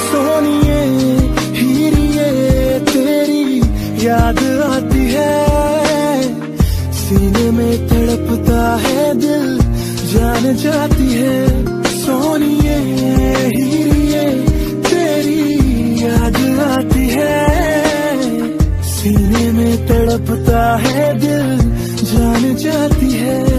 सोनिए, हीरिए, तेरी याद आती है। सीने में तड़पता है दिल, जान जाती है। सोनिए, हीरिए, तेरी याद आती है। सीने में तड़पता है दिल, जान जाती है।